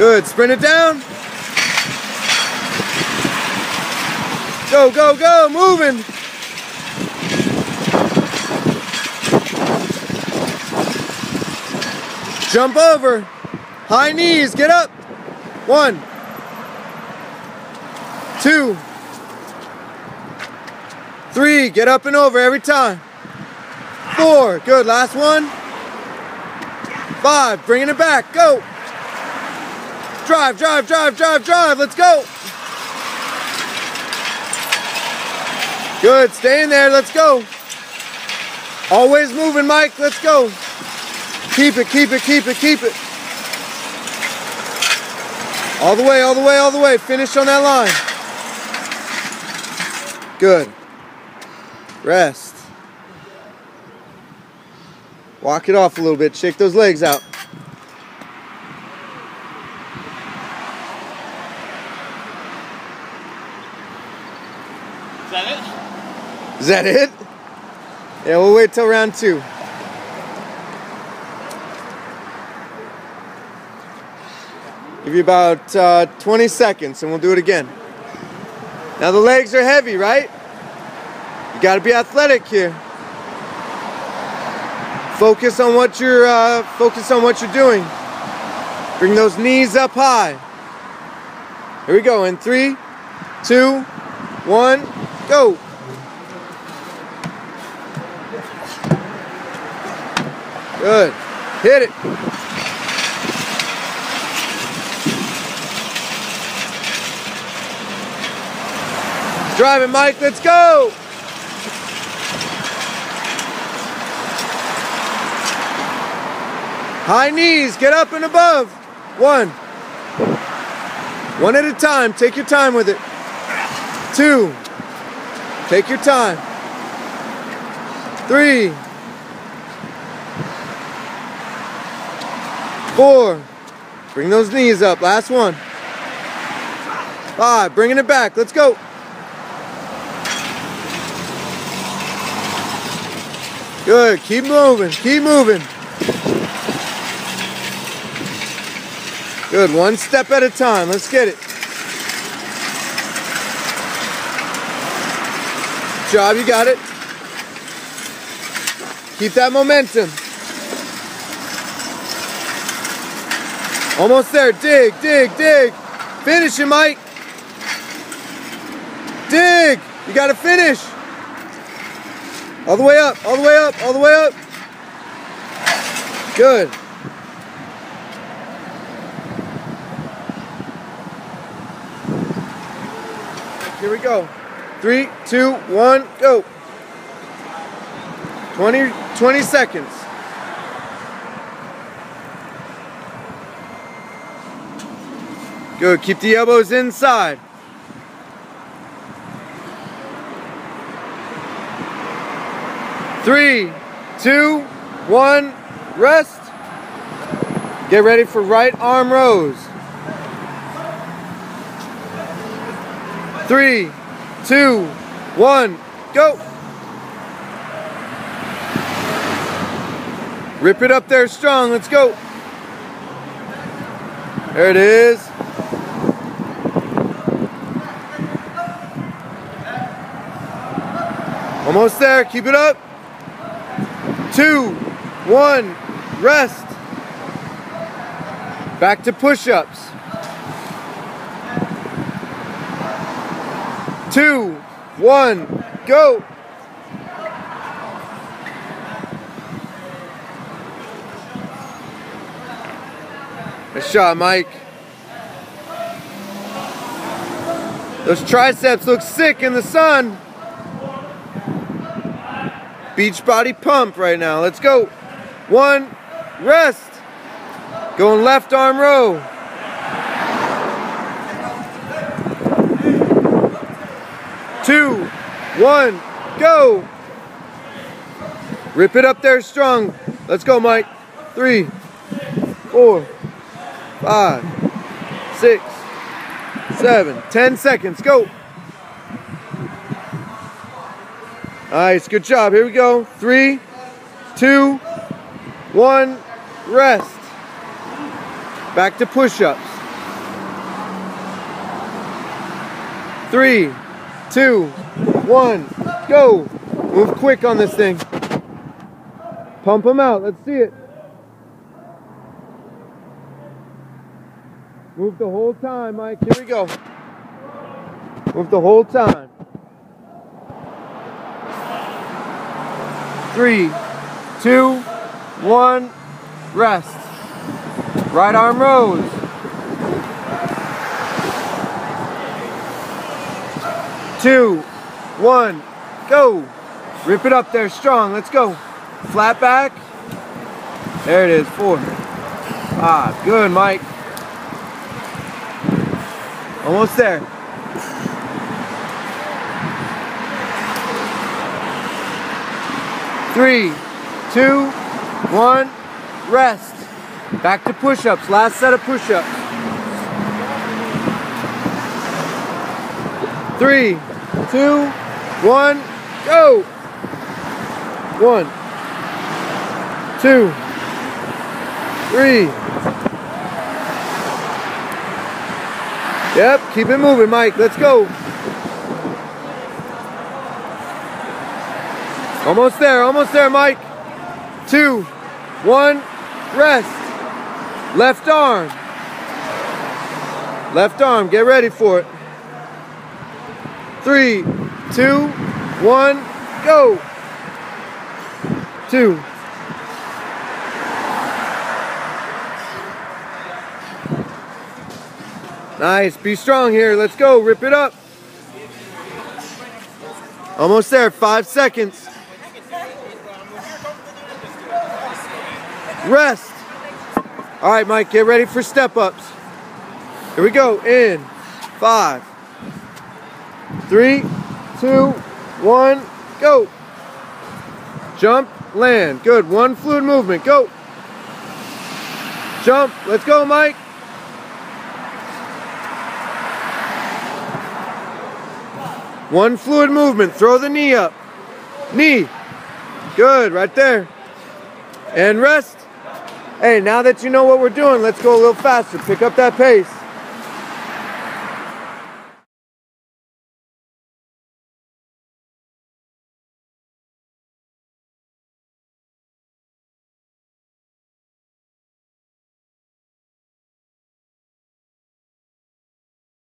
Good, sprint it down. Go, go, go, moving. Jump over. High knees, get up. One, two, three, get up and over every time. Four, good, last one. Five, bringing it back, go. Drive, drive, drive, drive, drive, let's go. Good, stay in there, let's go. Always moving, Mike, let's go. Keep it, keep it, keep it, keep it. All the way, all the way, all the way. Finish on that line. Good. Rest. Walk it off a little bit. Shake those legs out. Is that it? Is that it? Yeah, we'll wait till round two. Give you about uh, 20 seconds and we'll do it again. Now the legs are heavy, right? You gotta be athletic here. Focus on what you're uh, focus on what you're doing. Bring those knees up high. Here we go in three, two, one, go. Good. Hit it. Drive it, Mike. Let's go. High knees. Get up and above. One. One at a time. Take your time with it. Two. Take your time. Three. Four. Bring those knees up. Last one. Five. Bringing it back. Let's go. Good. Keep moving. Keep moving. Good. One step at a time. Let's get it. Good job. You got it. Keep that momentum. Almost there. Dig, dig, dig. Finish it, Mike. Dig. You got to finish. All the way up, all the way up, all the way up. Good. Here we go. Three, two, one, go. 20, 20 seconds. Good. Keep the elbows inside. Three, two, one, rest. Get ready for right arm rows. Three, two, one, go. Rip it up there strong. Let's go. There it is. Almost there. Keep it up. Two, one, rest. Back to push-ups. Two, one, go. Nice shot, Mike. Those triceps look sick in the sun. Beach body pump right now. Let's go. One, rest. Going left arm row. Two, one, go. Rip it up there strong. Let's go, Mike. Three, four, five, six, seven, ten seconds. Go. Nice, good job. Here we go. Three, two, one, rest. Back to push-ups. Three, two, one, go. Move quick on this thing. Pump them out. Let's see it. Move the whole time, Mike. Here we go. Move the whole time. Three, two, one, rest. Right arm rows. Two, one, go. Rip it up there strong. Let's go. Flat back. There it is. Four. Ah, good, Mike. Almost there. Three, two, one, rest. Back to push-ups. Last set of push-ups. Three, two, one, go. One, two, three. Yep, keep it moving, Mike. Let's go. Almost there, almost there, Mike. Two, one, rest. Left arm. Left arm, get ready for it. Three, two, one, go. Two. Nice, be strong here. Let's go, rip it up. Almost there, five seconds. Rest. All right, Mike, get ready for step ups. Here we go. In five, three, two, one, go. Jump, land. Good. One fluid movement. Go. Jump. Let's go, Mike. One fluid movement. Throw the knee up. Knee. Good. Right there. And rest. Hey, now that you know what we're doing, let's go a little faster. Pick up that pace.